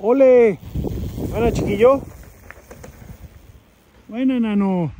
¡Ole! Hola chiquillo. Buena, nano.